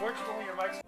Fortunately, your mic's.